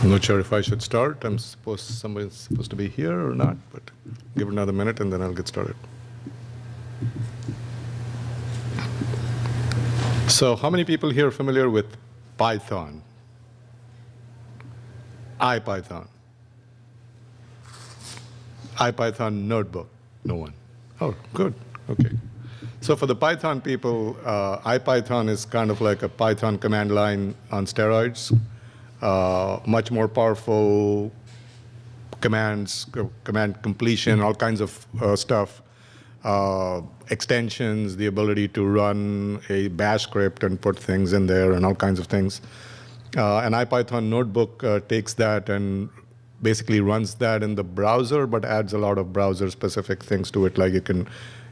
I'm not sure if I should start. I'm supposed somebody's supposed to be here or not, but give it another minute and then I'll get started. So, how many people here are familiar with Python? IPython. IPython notebook. No one. Oh, good. Okay. So for the Python people, uh, IPython is kind of like a Python command line on steroids uh, much more powerful commands, command completion, all kinds of uh, stuff, uh, extensions, the ability to run a bash script and put things in there and all kinds of things. Uh, an IPython notebook uh, takes that and basically runs that in the browser, but adds a lot of browser-specific things to it, like you can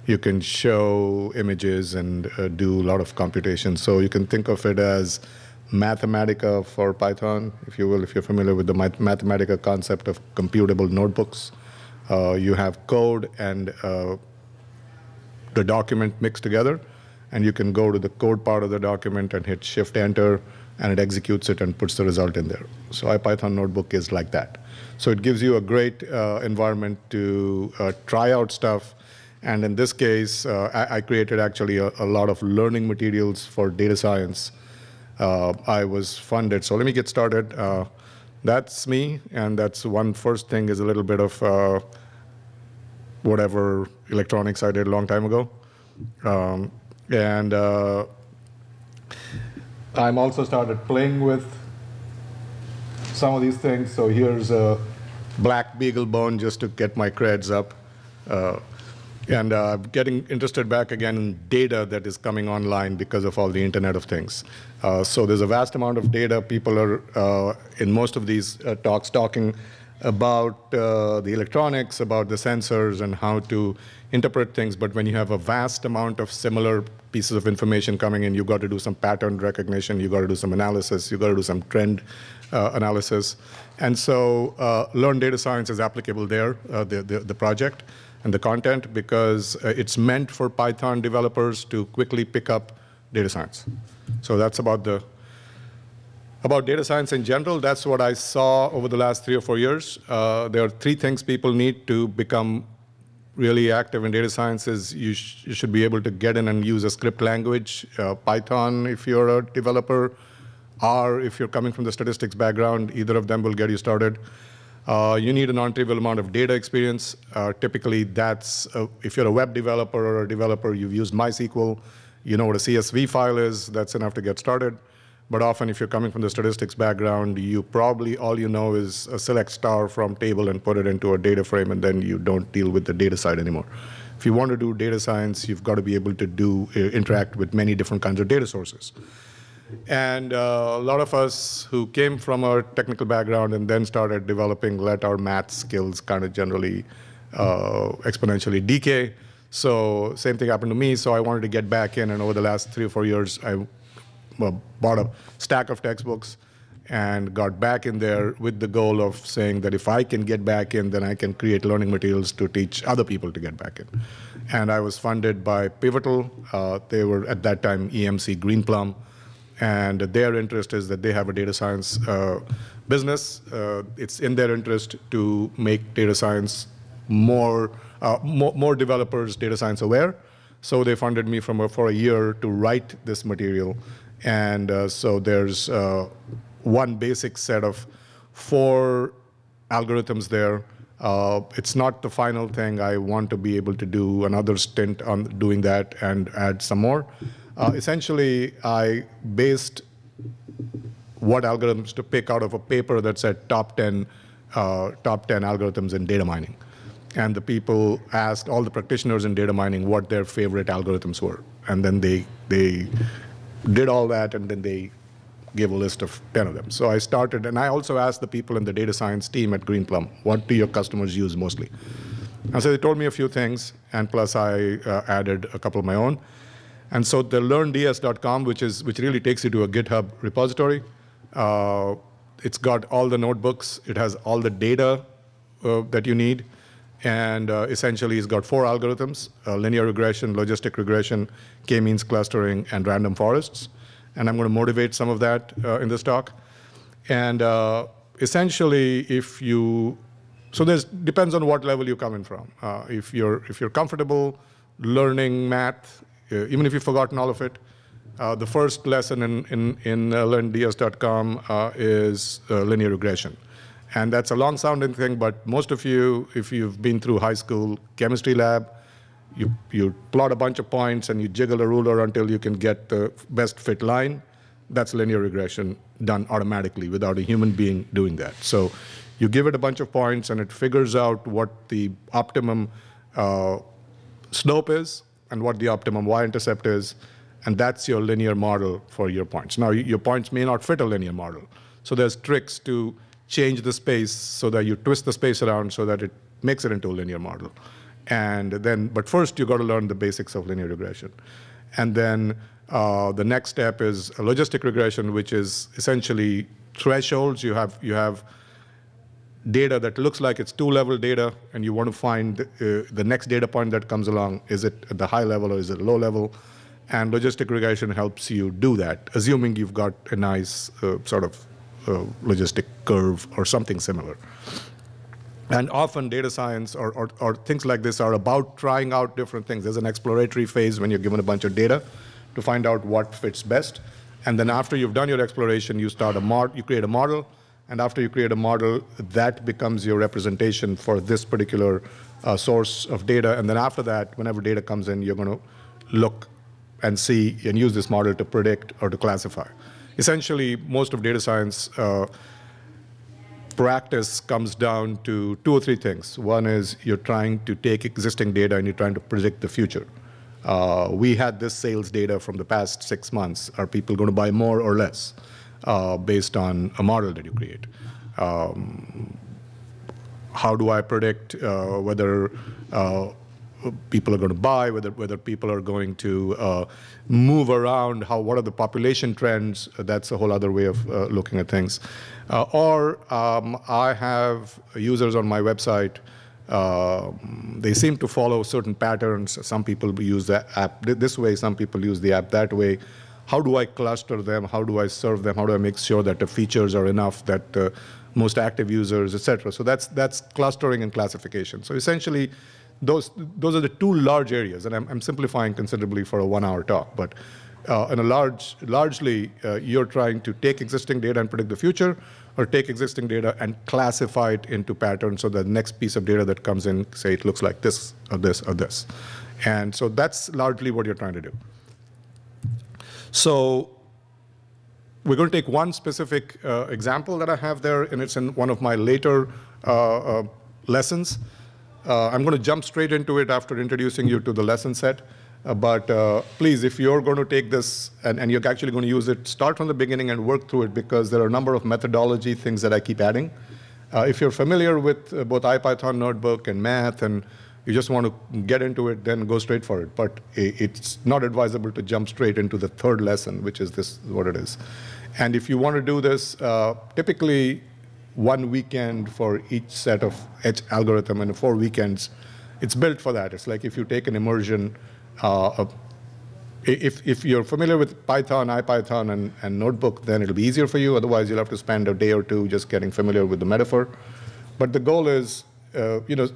you can show images and uh, do a lot of computation. So you can think of it as Mathematica for Python, if you will, if you're familiar with the Mathematica concept of computable notebooks. Uh, you have code and uh, the document mixed together, and you can go to the code part of the document and hit Shift Enter, and it executes it and puts the result in there. So IPython notebook is like that. So it gives you a great uh, environment to uh, try out stuff. And in this case, uh, I, I, created actually a, a lot of learning materials for data science I was funded. So let me get started. Uh, that's me, and that's one first thing is a little bit of uh, whatever electronics I did a long time ago. Um, and uh, I'm also started playing with some of these things. So here's a black BeagleBone just to get my creds up. Uh, and uh, getting interested back again in data that is coming online because of all the Internet of Things. Uh, so there's a vast amount of data. People are, uh, in most of these uh, talks, talking about uh, the electronics, about the sensors, and how to interpret things. But when you have a vast amount of similar pieces of information coming in, you've got to do some pattern recognition, you've got to do some analysis, you've got to do some trend uh, analysis. And so Learn Data Science is applicable there, the, the, the project and the content because uh, it's meant for Python developers to quickly pick up data science. So that's about the about data science in general. That's what I saw over the last three or four years. Uh, there are three things people need to become really active in data science is you, sh you should be able to get in and use a script language, uh, Python if you're a developer, or if you're coming from the statistics background, either of them will get you started. Uh, you need a non-trivial amount of data experience. Uh, typically, that's uh, if you're a web developer or a developer, you've used MySQL, you know what a CSV file is, that's enough to get started. But often, if you're coming from the statistics background, you probably all you know is a select star from table and put it into a data frame, and then you don't deal with the data side anymore. If you want to do data science, you've got to be able to do uh, interact with many different kinds of data sources. And uh, a lot of us who came from a technical background and then started developing let our math skills kind of generally uh, exponentially decay. So same thing happened to me. So I wanted to get back in, and over the last three or four years, I bought a stack of textbooks and got back in there with the goal of saying that if I can get back in, then I can create learning materials to teach other people to get back in. And I was funded by Pivotal. Uh, they were at that time EMC Greenplum and their interest is that they have a data science uh, business. Uh, it's in their interest to make data science more, uh, more, more, developers data science aware. So they funded me from a, for a year to write this material. And uh, so there's uh, one basic set of four algorithms there. Uh, it's not the final thing. I want to be able to do another stint on doing that and add some more. Uh, essentially, I based what algorithms to pick out of a paper that said top 10, uh, top 10 algorithms in data mining. And the people asked all the practitioners in data mining what their favorite algorithms were. And then they, they did all that, and then they gave a list of 10 of them. So I started, and I also asked the people in the data science team at Greenplum, what do your customers use mostly? And so they told me a few things, and plus I uh, added a couple of my own. And so the learnds.com, which is which really takes you to a GitHub repository, uh, it's got all the notebooks. It has all the data uh, that you need. And uh, essentially, it's got four algorithms, uh, linear regression, logistic regression, k-means clustering, and random forests. And I'm going to motivate some of that uh, in this talk. And uh, essentially, if you, so there's, depends on what level you're coming from. If, you're, if you're comfortable learning math, even if you've forgotten all of it, uh, the first lesson in, in, in uh, learnds.com uh, is uh, linear regression. And that's a long sounding thing, but most of you, if you've been through high school chemistry lab, you, you plot a bunch of points and you jiggle a ruler until you can get the best fit line. That's linear regression done automatically without a human being doing that. So you give it a bunch of points and it figures out what the optimum uh, slope is and what the optimum y-intercept is, and that's your linear model for your points. Now, your points may not fit a linear model. So there's tricks to change the space so that you twist the space around so that it makes it into a linear model. And then, but first you got to learn the basics of linear regression. And then uh, the next step is logistic regression, which is essentially thresholds. You have, you have data that looks like it's two-level data, and you want to find uh, the next data point that comes along. Is it at the high level or is it low level? And logistic regression helps you do that, assuming you've got a nice uh, sort of uh, logistic curve or something similar. And often data science or, or, or, things like this are about trying out different things. There's an exploratory phase when you're given a bunch of data to find out what fits best. And then after you've done your exploration, you start a mod, you create a model, and after you create a model, that becomes your representation for this particular uh, source of data. And then after that, whenever data comes in, you're going to look and see and use this model to predict or to classify. Essentially, most of data science uh, practice comes down to two or three things. One is you're trying to take existing data and you're trying to predict the future. Uh, we had this sales data from the past six months. Are people going to buy more or less uh, based on a model that you create? Um, how do I predict uh, whether uh, people are going to buy, whether, whether people are going to uh, move around, how, what are the population trends, that's a whole other way of uh, looking at things. Uh, or um, I have users on my website, uh, they seem to follow certain patterns. Some people use the app this way, some people use the app that way. How do I cluster them? How do I serve them? How do I make sure that the features are enough that uh, most active users, et cetera? So that's, that's clustering and classification. So essentially, those, those are the two large areas, and I'm, I'm simplifying considerably for a one-hour talk, but uh, in a large, largely, uh, you're trying to take existing data and predict the future, or take existing data and classify it into patterns so the next piece of data that comes in, say it looks like this, or this, or this. And so that's largely what you're trying to do. So we're going to take one specific uh, example that I have there, and it's in one of my later uh, uh, lessons. Uh, I'm going to jump straight into it after introducing you to the lesson set. Uh, but uh, please, if you're going to take this and, and, you're actually going to use it, start from the beginning and work through it because there are a number of methodology things that I keep adding. If you're familiar with both IPython notebook and math and you just want to get into it, then go straight for it. But it's not advisable to jump straight into the third lesson, which is this what it is. And if you want to do this, uh, typically one weekend for each set of each algorithm and four weekends. It's built for that. It's like if you take an immersion, uh, if, if you're familiar with Python, IPython, and, and Notebook, then it'll be easier for you. Otherwise, you'll have to spend a day or two just getting familiar with the metaphor. But the goal is, uh, you know,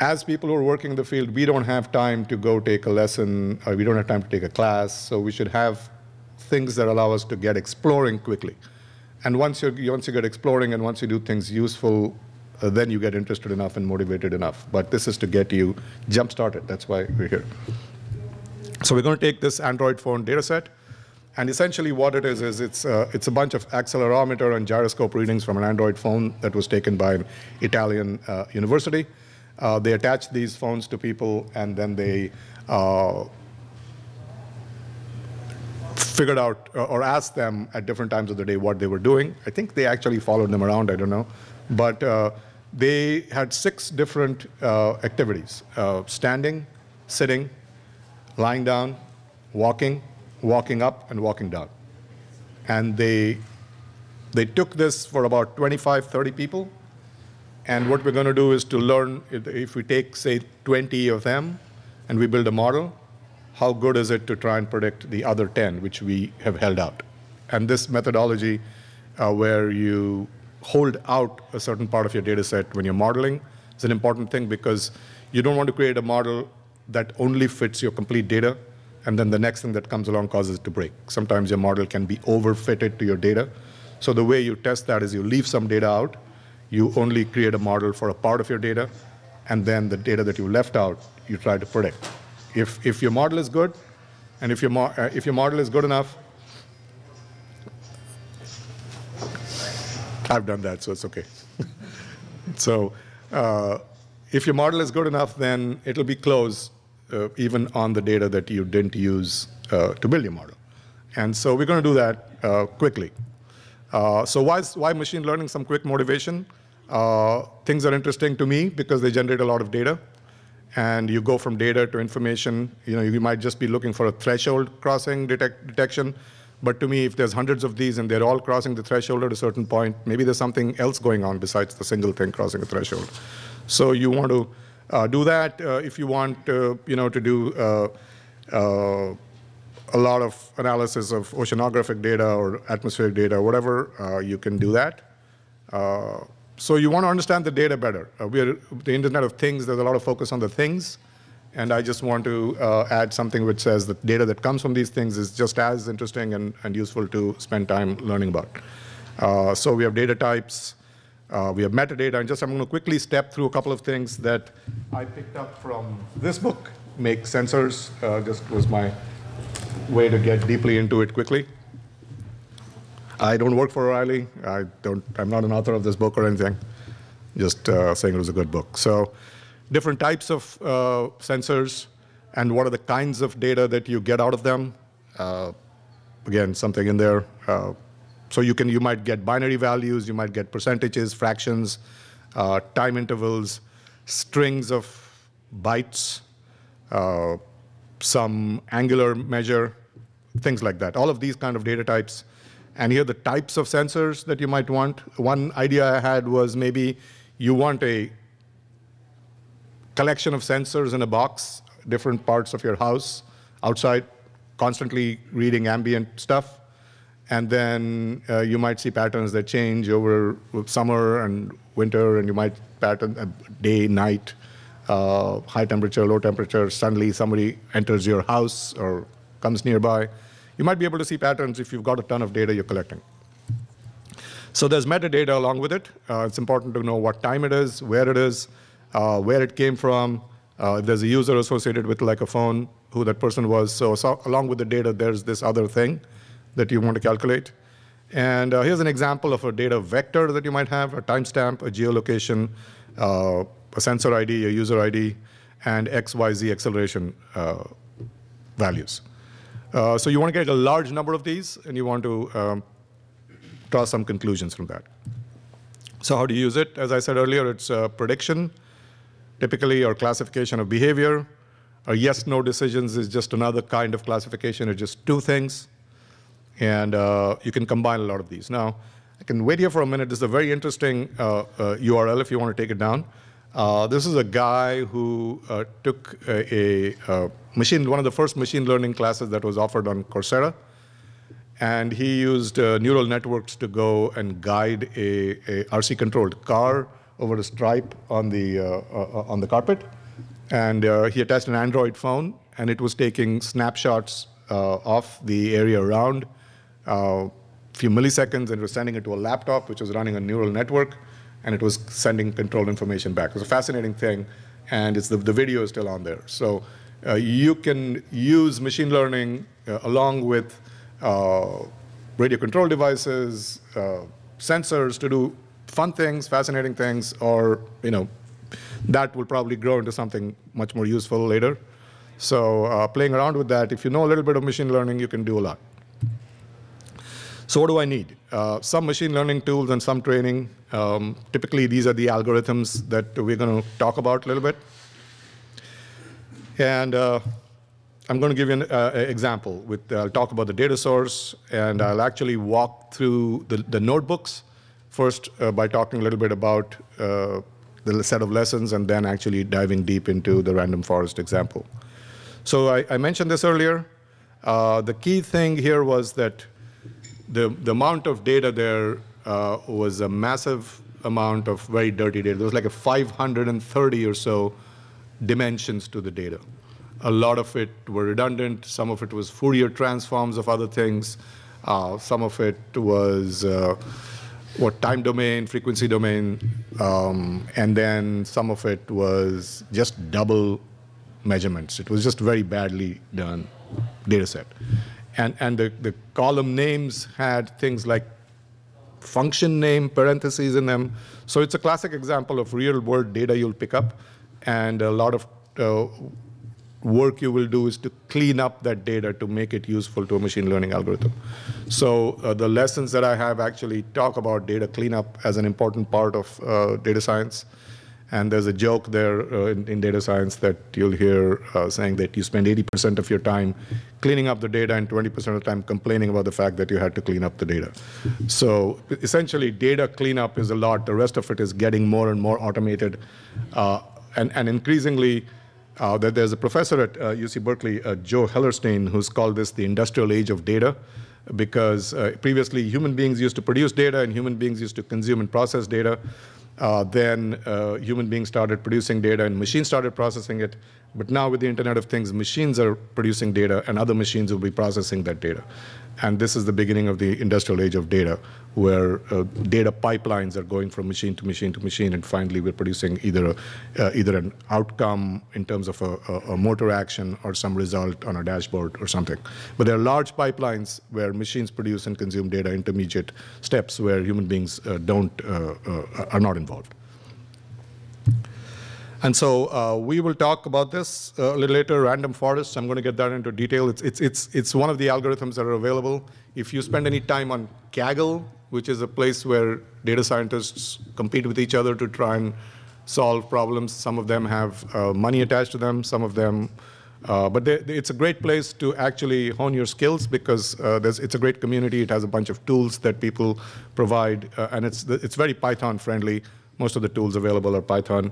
as people who are working in the field, we don't have time to go take a lesson, or we don't have time to take a class, so we should have things that allow us to get exploring quickly. And once, you once you get exploring and once you do things useful, uh, then you get interested enough and motivated enough. But this is to get you jump started. That's why we're here. So we're going to take this Android phone data set. And essentially what it is, is it's, uh, it's a bunch of accelerometer and gyroscope readings from an Android phone that was taken by an Italian uh, university. Uh, they attach these phones to people and then they uh, figured out or asked them at different times of the day what they were doing. I think they actually followed them around, I don't know. But uh, they had six different uh, activities, uh, standing, sitting, lying down, walking, walking up, and walking down. And they, they took this for about 25, 30 people. And what we're going to do is to learn, if we take, say, 20 of them, and we build a model, how good is it to try and predict the other 10, which we have held out? And this methodology uh, where you hold out a certain part of your data set when you're modeling. is an important thing because you don't want to create a model that only fits your complete data, and then the next thing that comes along causes it to break. Sometimes your model can be overfitted to your data. So the way you test that is you leave some data out, you only create a model for a part of your data, and then the data that you left out, you try to predict. If, if your model is good, and if your, uh, if your model is good enough, I've done that, so it's okay. so uh, if your model is good enough, then it'll be close uh, even on the data that you didn't use uh, to build your model. And so we're going to do that uh, quickly. Uh, so why, is, why machine learning? Some quick motivation. Uh, things are interesting to me because they generate a lot of data. And you go from data to information. You know, you might just be looking for a threshold crossing detect, detection. But to me, if there's hundreds of these and they're all crossing the threshold at a certain point, maybe there's something else going on besides the single thing crossing a threshold. So you want to uh, do that. Uh, if you want, uh, you know, to do uh, uh, a lot of analysis of oceanographic data or atmospheric data, whatever, you can do that. Uh, so you want to understand the data better. Uh, we are the Internet of Things. There's a lot of focus on the things, and I just want to uh, add something which says that data that comes from these things is just as interesting and, and useful to spend time learning about. Uh, so we have data types, uh, we have metadata, and just I'm going to quickly step through a couple of things that I picked up from this book, Make Sensors. Uh, just was my way to get deeply into it quickly. I don't work for O'Reilly. I don't, I'm not an author of this book or anything. Just uh, saying it was a good book. So, different types of uh, sensors and what are the kinds of data that you get out of them. Uh, again, something in there. Uh, so you can, you might get binary values, you might get percentages, fractions, uh, time intervals, strings of bytes, uh, some angular measure, things like that. All of these kind of data types. And here are the types of sensors that you might want. One idea I had was maybe you want a collection of sensors in a box, different parts of your house, outside, constantly reading ambient stuff. And then uh, you might see patterns that change over summer and winter, and you might pattern uh, day, night, uh, high temperature, low temperature. Suddenly somebody enters your house or comes nearby. You might be able to see patterns if you've got a ton of data you're collecting. So there's metadata along with it. Uh, it's important to know what time it is, where it is, uh, where it came from, uh, if there's a user associated with like a phone, who that person was. So, so, along with the data, there's this other thing that you want to calculate. And uh, here's an example of a data vector that you might have, a timestamp, a geolocation, uh, a sensor ID, a user ID, and XYZ acceleration uh, values. Uh, so you want to get a large number of these, and you want to um, draw some conclusions from that. So how do you use it? As I said earlier, it's uh, prediction, typically, or classification of behavior. Or yes-no decisions is just another kind of classification. It's just two things, and uh, you can combine a lot of these. Now, I can wait here for a minute. This is a very interesting URL uh, if you want to take it down. Uh, this is a guy who uh, took a, a, machine, one of the first machine learning classes that was offered on Coursera, and he used uh, neural networks to go and guide a, a RC-controlled car over a stripe on the uh, uh, on the carpet, and uh, he attached an Android phone, and it was taking snapshots of the area around, a few milliseconds, and was sending it to a laptop, which was running a neural network and it was sending control information back. It was a fascinating thing, and it's the, the video is still on there. So uh, you can use machine learning uh, along with uh, radio control devices, uh, sensors to do fun things, fascinating things, or you know, that will probably grow into something much more useful later. So uh, playing around with that, if you know a little bit of machine learning, you can do a lot. So what do I need? Some machine learning tools and some training. Um, typically, these are the algorithms that we're going to talk about a little bit. And uh, I'm going to give you an uh, example. With, I'll talk about the data source, and I'll actually walk through the, the notebooks first uh, by talking a little bit about uh, the set of lessons, and then actually diving deep into the random forest example. So I, I mentioned this earlier. Uh, the key thing here was that the, the amount of data there uh, was a massive amount of very dirty data. There was like a 530 or so dimensions to the data. A lot of it were redundant. Some of it was Fourier transforms of other things. Uh, some of it was uh, what time domain, frequency domain, um, and then some of it was just double measurements. It was just very badly done data set. And, and the, the column names had things like function name, parentheses in them. So it's a classic example of real world data you'll pick up. And a lot of uh, work you will do is to clean up that data to make it useful to a machine learning algorithm. So uh, the lessons that I have actually talk about data cleanup as an important part of uh, data science. And there's a joke there uh, in, in, data science that you'll hear uh, saying that you spend 80% of your time cleaning up the data and 20% of the time complaining about the fact that you had to clean up the data. So essentially, data cleanup is a lot. The rest of it is getting more and more automated. And, and increasingly, uh, there's a professor at uh, UC Berkeley, uh, Joe Hellerstein, who's called this the industrial age of data because uh, previously human beings used to produce data and human beings used to consume and process data. Uh, then uh, human beings started producing data and machines started processing it. But now with the Internet of Things, machines are producing data and other machines will be processing that data. And this is the beginning of the industrial age of data, where uh, data pipelines are going from machine to machine to machine, and finally we're producing either, a, uh, either an outcome in terms of a, a, motor action or some result on a dashboard or something. But there are large pipelines where machines produce and consume data, intermediate steps where human beings uh, don't, uh, uh, are not involved. And so uh, we will talk about this uh, a little later, random forests. I'm going to get that into detail. It's, it's, it's, it's one of the algorithms that are available. If you spend any time on Kaggle, which is a place where data scientists compete with each other to try and solve problems, some of them have uh, money attached to them, some of them uh, but they, they, it's a great place to actually hone your skills because uh, it's a great community. It has a bunch of tools that people provide, uh, and it's, it's very Python friendly. Most of the tools available are Python.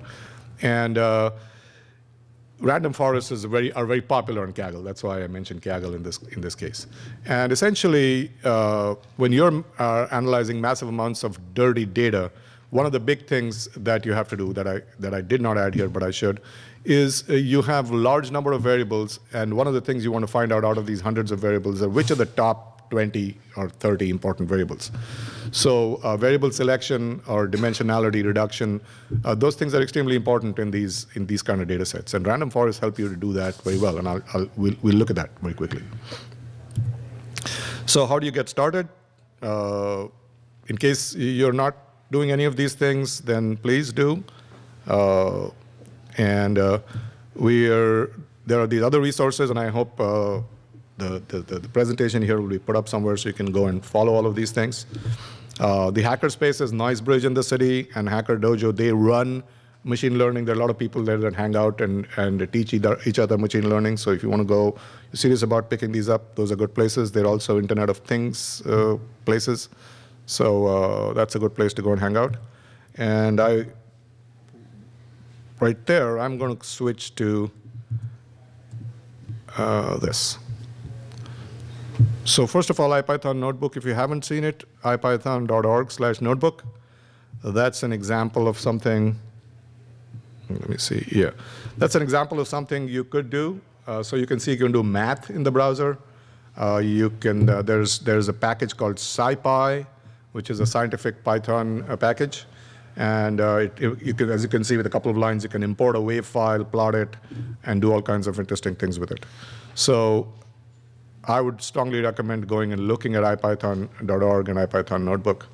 And uh, random forests is very, are very popular in Kaggle. That's why I mentioned Kaggle in this, in this case. And essentially, uh, when you're uh, analyzing massive amounts of dirty data, one of the big things that you have to do that I, that I did not add here, but I should, is uh, you have a large number of variables, and one of the things you want to find out out of these hundreds of variables are which are the top 20 or 30 important variables. So uh, variable selection or dimensionality reduction, uh, those things are extremely important in these in these kind of data sets. And random forests help you to do that very well. And I'll, I'll, we'll, we'll look at that very quickly. So how do you get started? Uh, in case you're not doing any of these things, then please do. Uh, and uh, we are, there are these other resources, and I hope uh, the, the, the, presentation here will be put up somewhere so you can go and follow all of these things. Uh, the hackerspace is Noisebridge in the city and Hacker Dojo. They run machine learning. There are a lot of people there that hang out and, and teach each other machine learning. So if you want to go serious about picking these up, those are good places. They're also Internet of Things uh, places. So uh, that's a good place to go and hang out. And I, right there, I'm going to switch to uh, this. So first of all, IPython Notebook, if you haven't seen it, ipython.org slash notebook. That's an example of something, let me see, yeah. That's an example of something you could do. Uh, so you can see you can do math in the browser. Uh, you can, uh, there's, there's a package called SciPy, which is a scientific Python uh, package. And uh, it, it, you can, as you can see with a couple of lines, you can import a WAV file, plot it, and do all kinds of interesting things with it. So I would strongly recommend going and looking at ipython.org and ipython notebook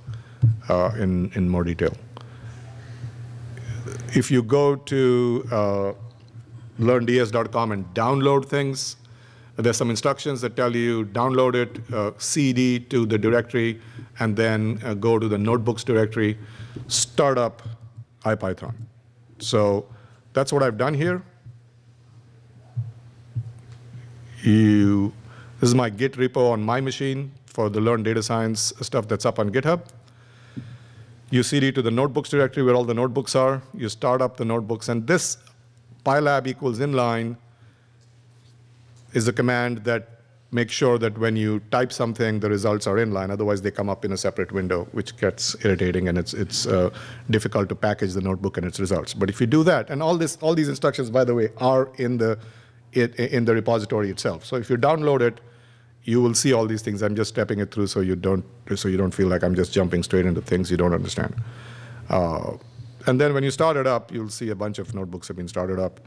uh, in, in more detail. If you go to uh, learnds.com and download things, there's some instructions that tell you download it, uh, CD to the directory, and then uh, go to the notebooks directory, start up IPython. So that's what I've done here. You this is my Git repo on my machine for the Learn Data Science stuff that's up on GitHub. You cd to the notebooks directory where all the notebooks are. You start up the notebooks. And this pylab equals inline is a command that makes sure that when you type something, the results are inline. Otherwise, they come up in a separate window, which gets irritating, and it's it's uh, difficult to package the notebook and its results. But if you do that, and all this all these instructions, by the way, are in the in, in the repository itself. So if you download it, you will see all these things. I'm just stepping it through so you don't so you don't feel like I'm just jumping straight into things you don't understand. Uh, and then when you start it up, you'll see a bunch of notebooks have been started up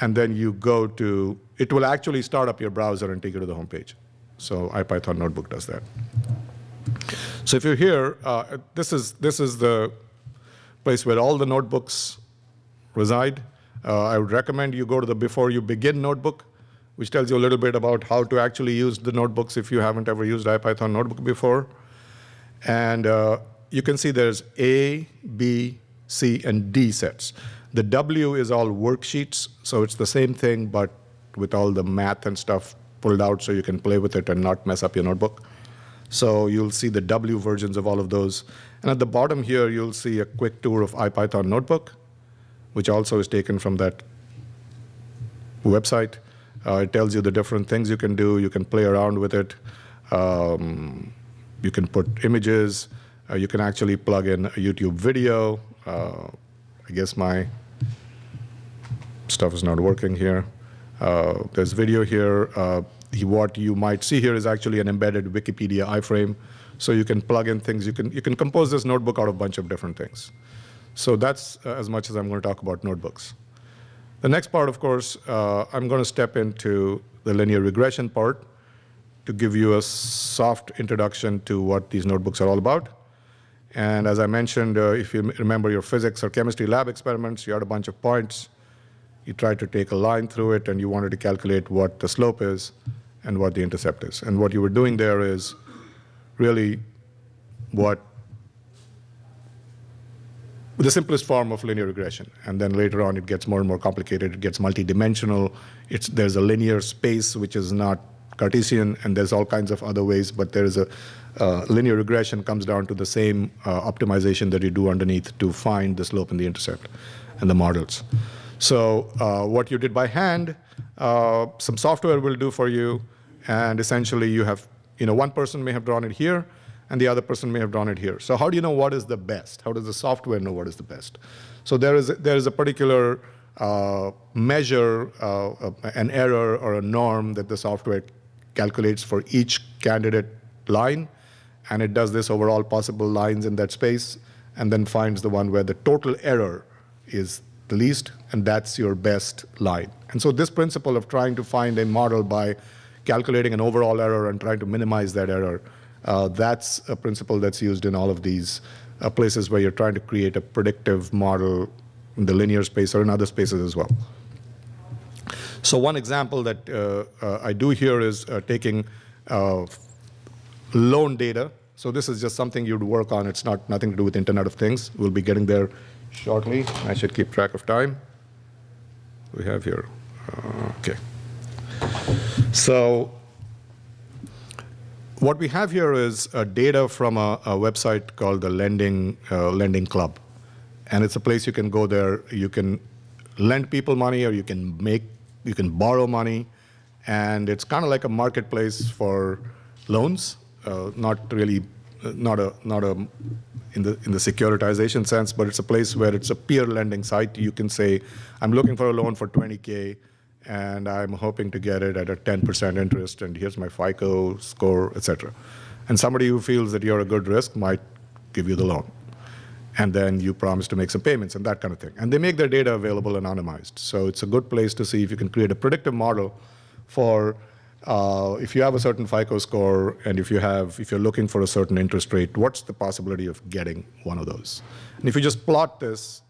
and then you go to, it will actually start up your browser and take you to the home page. So IPython Notebook does that. So if you're here, uh, this, is, this is the place where all the notebooks reside. Uh, I would recommend you go to the Before You Begin notebook, which tells you a little bit about how to actually use the notebooks if you haven't ever used IPython Notebook before. And uh, you can see there's A, B, C, and D sets. The W is all worksheets, so it's the same thing, but with all the math and stuff pulled out so you can play with it and not mess up your notebook. So you'll see the W versions of all of those. And at the bottom here, you'll see a quick tour of IPython Notebook, which also is taken from that website. Uh, it tells you the different things you can do. You can play around with it. Um, you can put images. Uh, you can actually plug in a YouTube video. Uh, I guess my stuff is not working here. Uh, there's video here. Uh, what you might see here is actually an embedded Wikipedia iframe. So you can plug in things. You can, you can compose this notebook out of a bunch of different things. So that's uh, as much as I'm going to talk about notebooks. The next part, of course, uh, I'm going to step into the linear regression part to give you a soft introduction to what these notebooks are all about. And as I mentioned, uh, if you remember your physics or chemistry lab experiments, you had a bunch of points you tried to take a line through it and you wanted to calculate what the slope is and what the intercept is. And what you were doing there is really what the simplest form of linear regression. And then later on, it gets more and more complicated. It gets multidimensional. It's, there's a linear space, which is not Cartesian, and there's all kinds of other ways, but there is a uh, linear regression comes down to the same uh, optimization that you do underneath to find the slope and the intercept and the models. So uh, what you did by hand, uh, some software will do for you, and essentially you have, you know, one person may have drawn it here, and the other person may have drawn it here. So how do you know what is the best? How does the software know what is the best? So there is, there is a particular uh, measure, uh, an error or a norm that the software calculates for each candidate line, and it does this over all possible lines in that space, and then finds the one where the total error is the least, and that's your best line. And so this principle of trying to find a model by calculating an overall error and trying to minimize that error, uh, that's a principle that's used in all of these uh, places where you're trying to create a predictive model in the linear space or in other spaces as well. So one example that uh, uh I do here is uh, taking uh, loan data. So this is just something you'd work on. It's not nothing to do with Internet of Things. We'll be getting there shortly. I should keep track of time. We have here, okay. So what we have here is uh, data from a, a, website called the Lending, uh, Lending Club. And it's a place you can go there. You can lend people money or you can make, you can borrow money. And it's kind of like a marketplace for loans, uh, not really, not a, not a in the, in the securitization sense, but it's a place where it's a peer lending site. You can say, I'm looking for a loan for 20K, and I'm hoping to get it at a 10% interest, and here's my FICO score, et cetera. And somebody who feels that you're a good risk might give you the loan. And then you promise to make some payments and that kind of thing. And they make their data available anonymized. So it's a good place to see if you can create a predictive model for uh, if you have a certain FICO score and if you have, if you're looking for a certain interest rate, what's the possibility of getting one of those? And if you just plot this,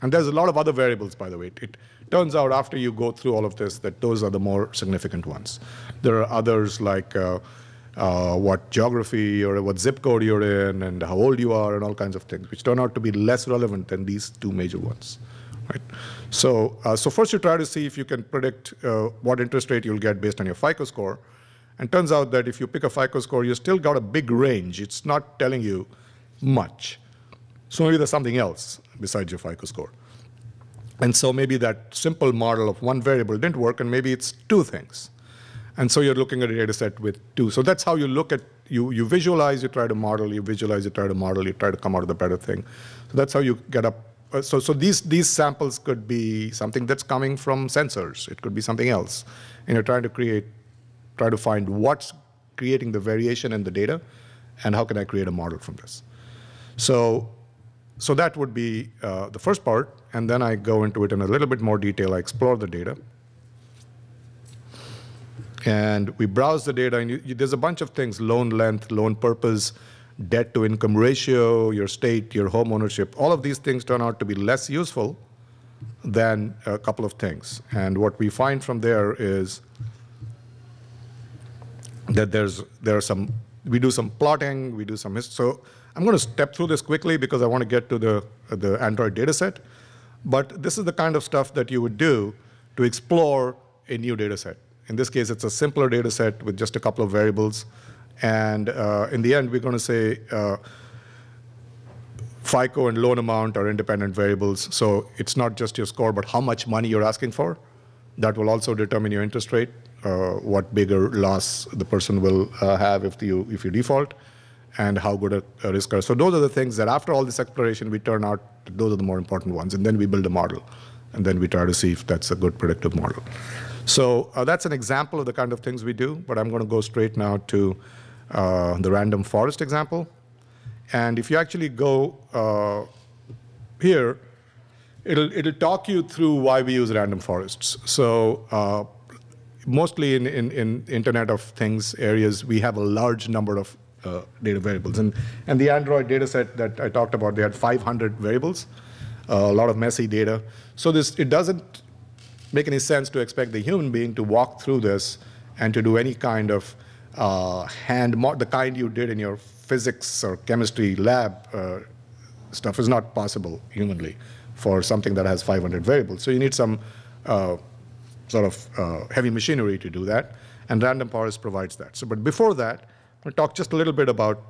and there's a lot of other variables, by the way. It turns out after you go through all of this that those are the more significant ones. There are others like uh, uh, what geography or what zip code you're in and how old you are and all kinds of things, which turn out to be less relevant than these two major ones. Right? So, uh, so first you try to see if you can predict uh, what interest rate you'll get based on your FICO score. And turns out that if you pick a FICO score, you still got a big range. It's not telling you much. So maybe there's something else besides your FICO score. And so maybe that simple model of one variable didn't work, and maybe it's two things. And so you're looking at a data set with two. So that's how you look at, you, you visualize, you try to model, you visualize, you try to model, you try to come out with a better thing. So that's how you get up. Uh, so so these, these samples could be something that's coming from sensors. It could be something else. And you're trying to create, try to find what's creating the variation in the data and how can I create a model from this. So, so that would be uh, the first part. And then I go into it in a little bit more detail. I explore the data. And we browse the data, and you, you, there's a bunch of things, loan length, loan purpose, debt to income ratio, your state, your home ownership. All of these things turn out to be less useful than a couple of things. And what we find from there is that there's, there are some, we do some plotting, we do some, so I'm going to step through this quickly because I want to get to the, the Android data set. But this is the kind of stuff that you would do to explore a new data set. In this case, it's a simpler data set with just a couple of variables. And uh, in the end, we're going to say uh, FICO and loan amount are independent variables. So it's not just your score, but how much money you're asking for. That will also determine your interest rate, uh, what bigger loss the person will uh, have if you, if you default, and how good a, a risk are. So those are the things that after all this exploration, we turn out those are the more important ones. And then we build a model. And then we try to see if that's a good predictive model. So uh, that's an example of the kind of things we do, but I'm going to go straight now to uh, the random forest example. And if you actually go uh, here, it'll, it'll talk you through why we use random forests. So uh, mostly in, in, in, Internet of Things areas, we have a large number of uh, data variables. And, and the Android data set that I talked about, they had 500 variables, uh, a lot of messy data. So this, it doesn't make any sense to expect the human being to walk through this and to do any kind of uh, hand, the kind you did in your physics or chemistry lab uh, stuff is not possible humanly for something that has 500 variables. So you need some uh, sort of uh, heavy machinery to do that, and Random Forest provides that. So, but before that, I'll talk just a little bit about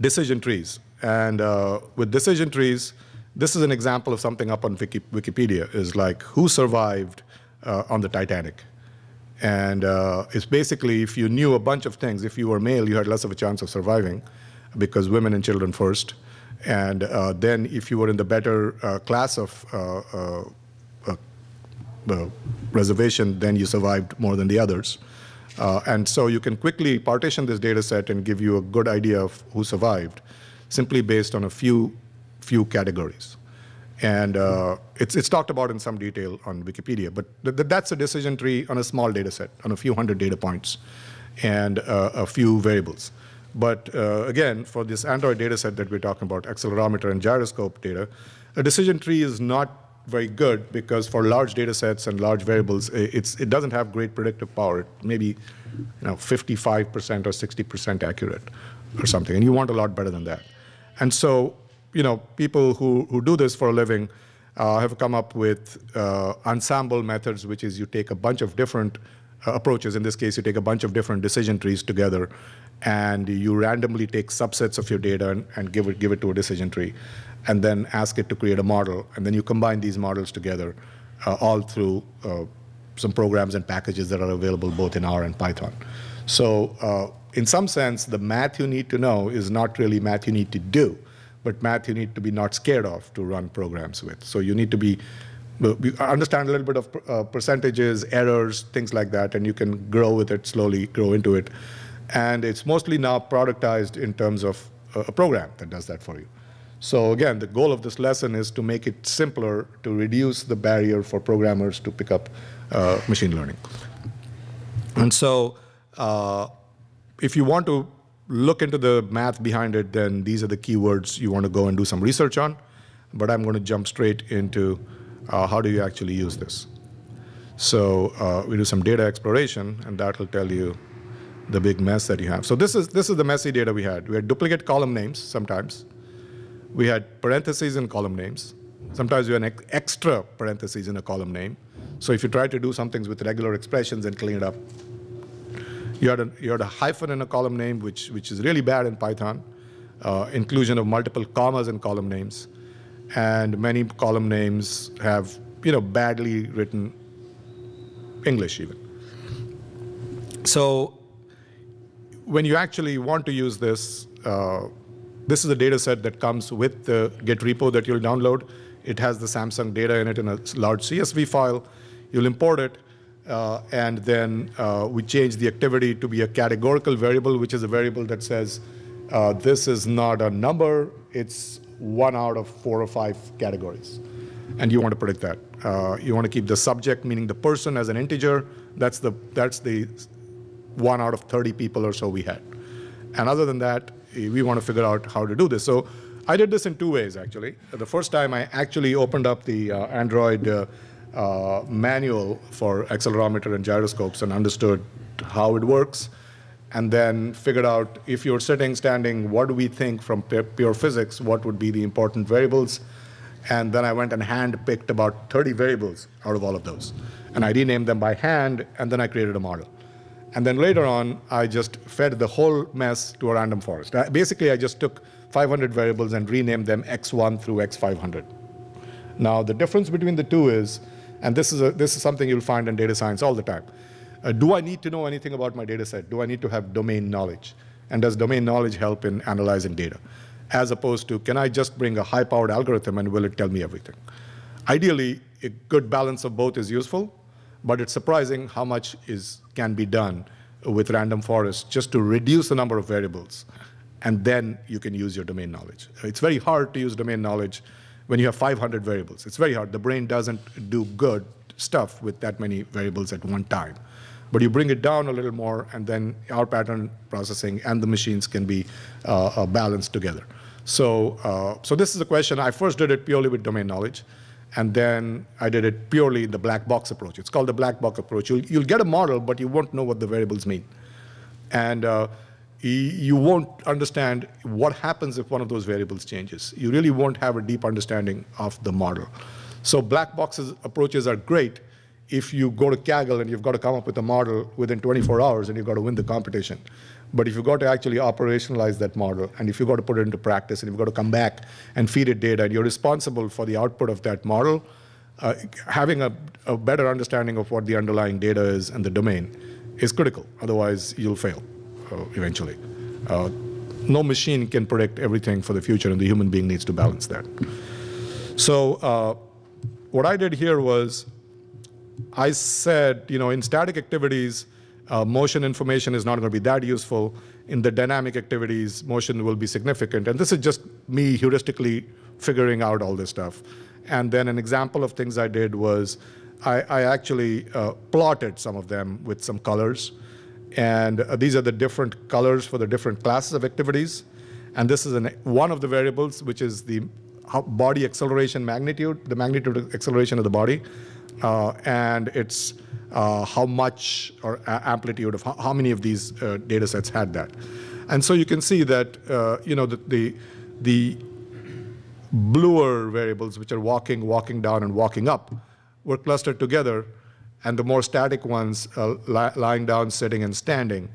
decision trees. And uh, with decision trees, this is an example of something up on Wiki, Wikipedia, is like who survived uh, on the Titanic. And uh, it's basically if you knew a bunch of things, if you were male, you had less of a chance of surviving because women and children first. And uh, then if you were in the better uh, class of uh, reservation, then you survived more than the others. And so you can quickly partition this data set and give you a good idea of who survived simply based on a few few categories. And uh, it's, it's talked about in some detail on Wikipedia, but th that's a decision tree on a small data set, on a few hundred data points and uh, a few variables. But uh, again, for this Android data set that we're talking about, accelerometer and gyroscope data, a decision tree is not very good because for large data sets and large variables, it doesn't have great predictive power. Maybe you know, 55% or 60% accurate or something, and you want a lot better than that. And so you know, people who, who do this for a living uh, have come up with uh, ensemble methods, which is you take a bunch of different uh, approaches. In this case, you take a bunch of different decision trees together, and you randomly take subsets of your data and, and give, it, give it to a decision tree, and then ask it to create a model. And then you combine these models together, uh, all through uh, some programs and packages that are available both in R and Python. So uh, in some sense, the math you need to know is not really math you need to do but math you need to be not scared of to run programs with. So you need to be understand a little bit of uh, percentages, errors, things like that, and you can grow with it slowly, grow into it. And it's mostly now productized in terms of a program that does that for you. So again, the goal of this lesson is to make it simpler to reduce the barrier for programmers to pick up uh, machine learning. And so uh, if you want to look into the math behind it, then these are the keywords you want to go and do some research on. But I'm going to jump straight into uh, how do you actually use this. So uh, we do some data exploration, and that will tell you the big mess that you have. So this is, this is the messy data we had. We had duplicate column names sometimes. We had parentheses in column names. Sometimes we had extra parentheses in a column name. So if you try to do some things with regular expressions and clean it up, you had a, you had a hyphen in a column name, which, which is really bad in Python, uh, inclusion of multiple commas in column names. And many column names have you know, badly written English even. So when you actually want to use this, uh, this is a data set that comes with the Git repo that you'll download. It has the Samsung data in it in a large CSV file. You'll import it, uh, and then uh, we change the activity to be a categorical variable, which is a variable that says uh, this is not a number, it's one out of four or five categories. And you want to predict that. Uh, you want to keep the subject, meaning the person, as an integer. That's the, that's the one out of 30 people or so we had. And other than that, we want to figure out how to do this. So I did this in two ways, actually. The first time I actually opened up the uh, Android uh, uh, manual for accelerometer and gyroscopes and understood how it works, and then figured out if you're sitting, standing, what do we think from pure physics, what would be the important variables, and then I went and hand-picked about 30 variables out of all of those. And I renamed them by hand, and then I created a model. And then later on, I just fed the whole mess to a random forest. I, basically, I just took 500 variables and renamed them X1 through X500. Now, the difference between the two is, and this is, a, this is something you'll find in data science all the time, uh, do I need to know anything about my data set? Do I need to have domain knowledge? And does domain knowledge help in analyzing data? As opposed to, can I just bring a high-powered algorithm and will it tell me everything? Ideally, a good balance of both is useful, but it's surprising how much is, can be done with random forests just to reduce the number of variables, and then you can use your domain knowledge. It's very hard to use domain knowledge when you have 500 variables. It's very hard. The brain doesn't do good stuff with that many variables at one time. But you bring it down a little more, and then our pattern processing and the machines can be uh, uh, balanced together. So, uh, so this is a question. I first did it purely with domain knowledge. And then I did it purely in the black box approach. It's called the black box approach. You'll, you'll get a model, but you won't know what the variables mean. And uh, you won't understand what happens if one of those variables changes. You really won't have a deep understanding of the model. So black boxes approaches are great if you go to Kaggle and you've got to come up with a model within 24 hours and you've got to win the competition. But if you've got to actually operationalize that model, and if you've got to put it into practice, and you've got to come back and feed it data, and you're responsible for the output of that model, uh, having a, a, better understanding of what the underlying data is and the domain is critical. Otherwise, you'll fail uh, eventually. Uh, no machine can predict everything for the future, and the human being needs to balance that. So uh, what I did here was I said, you know, in static activities, uh, motion information is not going to be that useful. In the dynamic activities, motion will be significant. And this is just me heuristically figuring out all this stuff. And then an example of things I did was I, I actually uh, plotted some of them with some colors. And uh, these are the different colors for the different classes of activities. And this is an, one of the variables, which is the body acceleration magnitude, the magnitude of acceleration of the body. Uh, and it's uh, how much or amplitude of how, many of these uh, data sets had that. And so you can see that uh, you know the, the, the bluer variables, which are walking, walking down, and walking up, were clustered together, and the more static ones, uh, li lying down, sitting, and standing,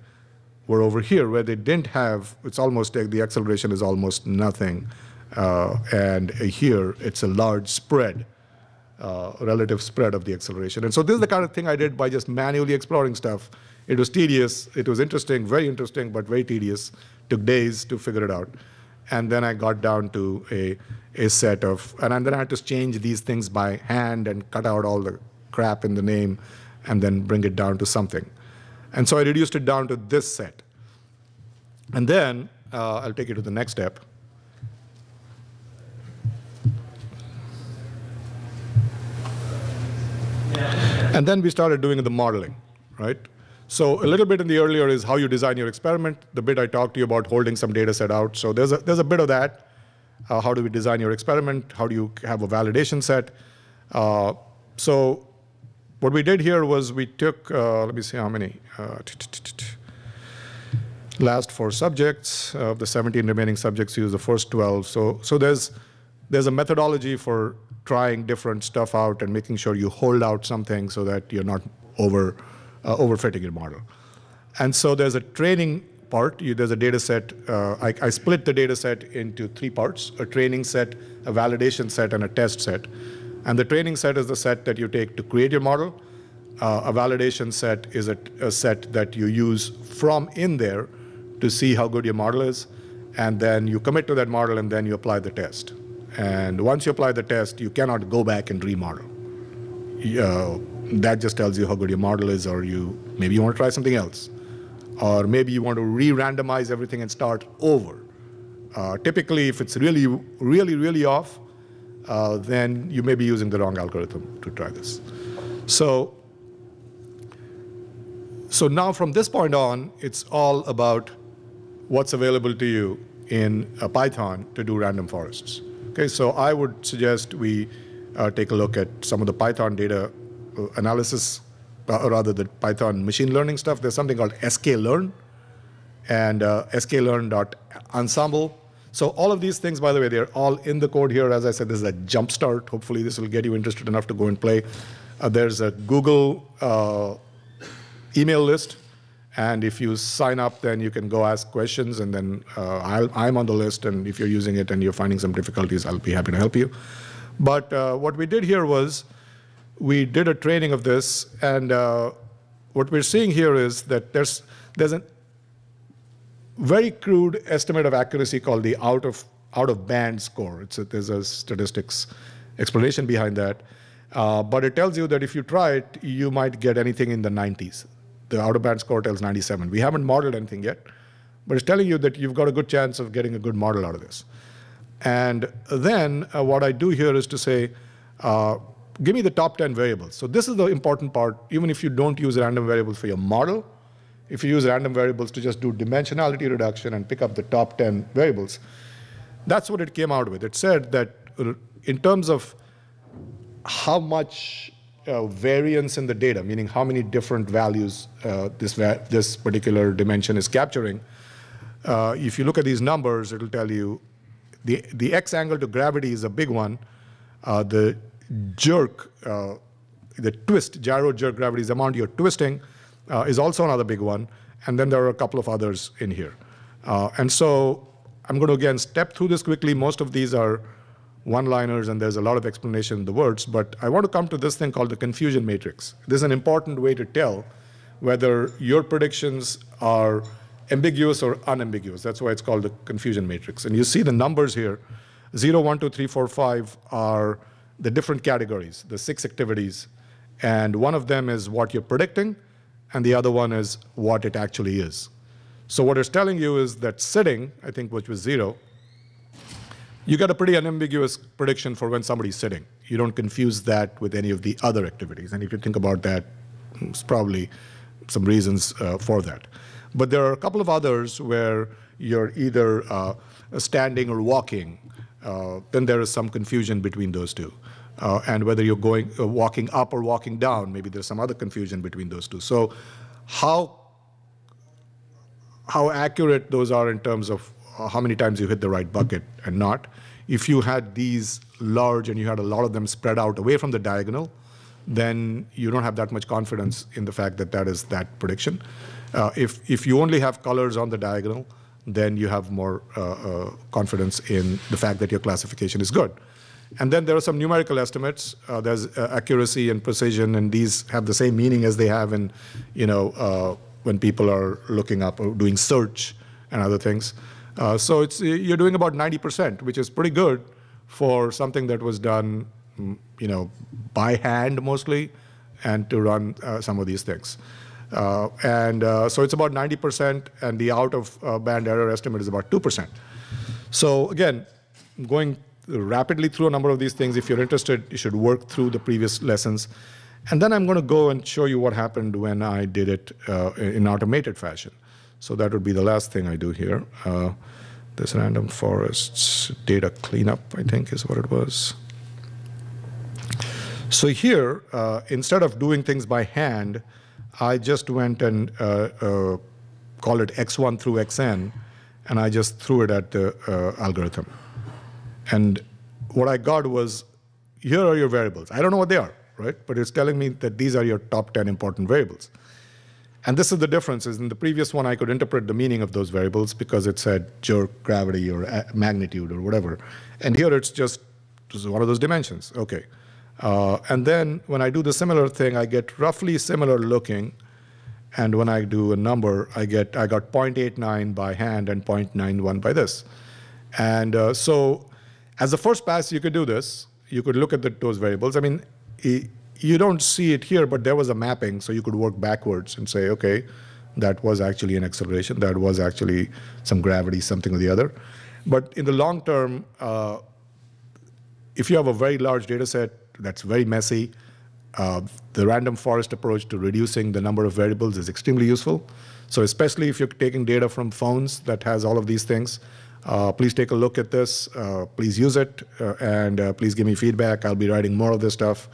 were over here, where they didn't have. It's almost the acceleration is almost nothing, uh, and here it's a large spread uh, relative spread of the acceleration. And so this is the kind of thing I did by just manually exploring stuff. It was tedious, it was interesting, very interesting, but very tedious. Took days to figure it out. And then I got down to a, a set of, and then I had to change these things by hand and cut out all the crap in the name and then bring it down to something. And so I reduced it down to this set. And then uh, I'll take you to the next step. And then we started doing the modeling, right? So a little bit in the earlier is how you design your experiment. The bit I talked to you about holding some data set out. So there's a, there's a bit of that. Uh, how do we design your experiment? How do you have a validation set? Uh, so what we did here was we took, uh, let me see how many, uh, last four subjects. Of the 17 remaining subjects, use the first 12. So, so there's, there's a methodology for trying different stuff out and making sure you hold out something so that you're not over uh, overfitting your model. And so there's a training part. You, there's a data set. Uh, I, I, split the data set into three parts, a training set, a validation set, and a test set. And the training set is the set that you take to create your model. Uh, a validation set is a, a set that you use from in there to see how good your model is. And then you commit to that model and then you apply the test. And once you apply the test, you cannot go back and remodel. Uh, that just tells you how good your model is, or you maybe you want to try something else, or maybe you want to re-randomize everything and start over. Uh, typically, if it's really, really, really off, uh, then you may be using the wrong algorithm to try this. So, so now from this point on, it's all about what's available to you in a Python to do random forests. Okay, so I would suggest we uh, take a look at some of the Python data uh, analysis, uh, or rather the Python machine learning stuff. There's something called sklearn and uh, sklearn.ensemble. So all of these things, by the way, they're all in the code here. As I said, this is a jump start. Hopefully this will get you interested enough to go and play. Uh, there's a Google uh, email list. And if you sign up, then you can go ask questions. And then uh, i am on the list. And if you're using it and you're finding some difficulties, I'll be happy to help you. But uh, what we did here was we did a training of this. And uh, what we're seeing here is that there's, there's a very crude estimate of accuracy called the out of, out of band score. A, there's a statistics explanation behind that. Uh, but it tells you that if you try it, you might get anything in the 90s. The out of band score tells 97. We haven't modeled anything yet, but it's telling you that you've got a good chance of getting a good model out of this. And then uh, what I do here is to say, uh, give me the top 10 variables. So this is the important part, even if you don't use random variables for your model, if you use random variables to just do dimensionality reduction and pick up the top 10 variables, that's what it came out with. It said that uh, in terms of how much uh, variance in the data, meaning how many different values uh, this, va this particular dimension is capturing, uh, if you look at these numbers, it'll tell you the, the x angle to gravity is a big one. Uh, the jerk, uh, the twist, gyro jerk gravity is the amount you're twisting, is also another big one. And then there are a couple of others in here. and so I'm going to again step through this quickly. Most of these are one-liners and there's a lot of explanation in the words, but I want to come to this thing called the confusion matrix. This is an important way to tell whether your predictions are ambiguous or unambiguous. That's why it's called the confusion matrix. And you see the numbers here, 0, 1, 2, 3, 4, 5 are the different categories, the six activities. And one of them is what you're predicting, and the other one is what it actually is. So what it's telling you is that sitting, I think which was zero, you get a pretty unambiguous prediction for when somebody's sitting. You don't confuse that with any of the other activities. And if you think about that, there's probably some reasons uh, for that. But there are a couple of others where you're either uh, standing or walking. Uh, then there is some confusion between those two. Uh, and whether you're going uh, walking up or walking down, maybe there's some other confusion between those two. So how how accurate those are in terms of how many times you hit the right bucket and not. If you had these large and you had a lot of them spread out away from the diagonal, then you don't have that much confidence in the fact that that is that prediction. Uh, if, if you only have colors on the diagonal, then you have more uh, uh, confidence in the fact that your classification is good. And then there are some numerical estimates. Uh, there's uh, accuracy and precision, and these have the same meaning as they have in, you know, uh, when people are looking up or doing search and other things. Uh, so it's, you're doing about 90%, which is pretty good for something that was done, mm, you know, by hand mostly, and to run uh, some of these things. Uh, and uh, so it's about 90%, and the out of uh, band error estimate is about 2%. So again, going rapidly through a number of these things. If you're interested, you should work through the previous lessons. And then I'm going to go and show you what happened when I did it uh, in automated fashion. So that would be the last thing I do here. Uh, this random forests data cleanup, I think is what it was. So here, uh, instead of doing things by hand, I just went and uh, uh, called it x1 through xn, and I just threw it at the uh, algorithm. And what I got was, here are your variables. I don't know what they are, right? But it's telling me that these are your top 10 important variables. And this is the difference, is in the previous one I could interpret the meaning of those variables because it said jerk, gravity, or magnitude, or whatever. And here it's just, one of those dimensions. Okay. Uh, and then when I do the similar thing, I get roughly similar looking. And when I do a number, I get I got 0.89 by hand and 0.91 by this. And uh, so, as a first pass, you could do this. You could look at the, those variables. I mean, you don't see it here, but there was a mapping, so you could work backwards and say, okay, that was actually an acceleration. That was actually some gravity, something or the other. But in the long term, uh, if you have a very large data set that's very messy, uh, the random forest approach to reducing the number of variables is extremely useful. So especially if you're taking data from phones that has all of these things, uh, please take a look at this. Uh, please use it, uh, and uh, please give me feedback. I'll be writing more of this stuff.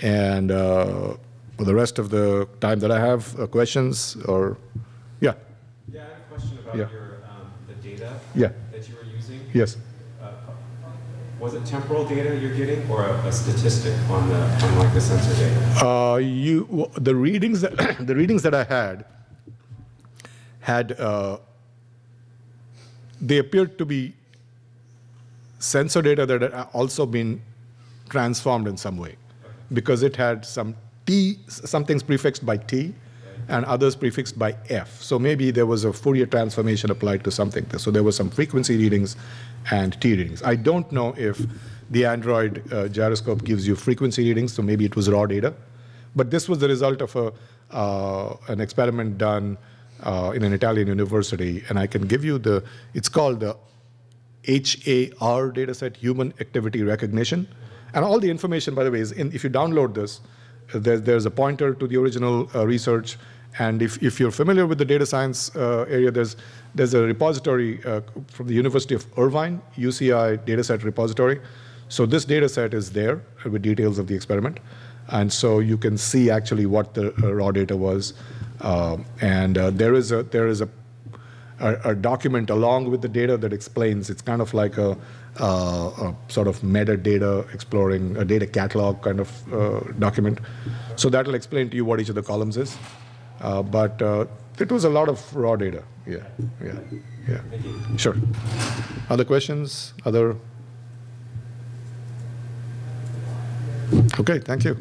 And uh, for the rest of the time that I have, uh, questions or, yeah, Yeah, I have a question about Yeah. your, um, the data Yeah. that you were using. yes. Uh, Was it temporal data you're getting or a a statistic on the, on like the sensor data? Uh, you, the readings that, the readings that I had had, uh, they appeared to be sensor data that had also been transformed in some way because it had some T, some things prefixed by T and others prefixed by F. So maybe there was a Fourier transformation applied to something. So there were some frequency readings and T readings. I don't know if the Android uh, gyroscope gives you frequency readings, so maybe it was raw data. But this was the result of a, uh, an experiment done uh, in an Italian university, and I can give you the, it's called the HAR dataset, Human Activity Recognition. And all the information, by the way, is in, if you download this, uh, there, there's a pointer to the original uh, research. And if, if you're familiar with the data science uh, area, there's, there's a repository uh, from the University of Irvine, UCI dataset repository. So this dataset is there with details of the experiment. And so you can see actually what the uh, raw data was. Um, and uh, there is a, there is a, a document along with the data that explains. It's kind of like a, uh, sort of metadata exploring a data catalog kind of uh, document. So that'll explain to you what each of the columns is. Uh, but uh, it was a lot of raw data. Yeah, yeah, yeah. Sure. Other questions? Other? Okay, thank you.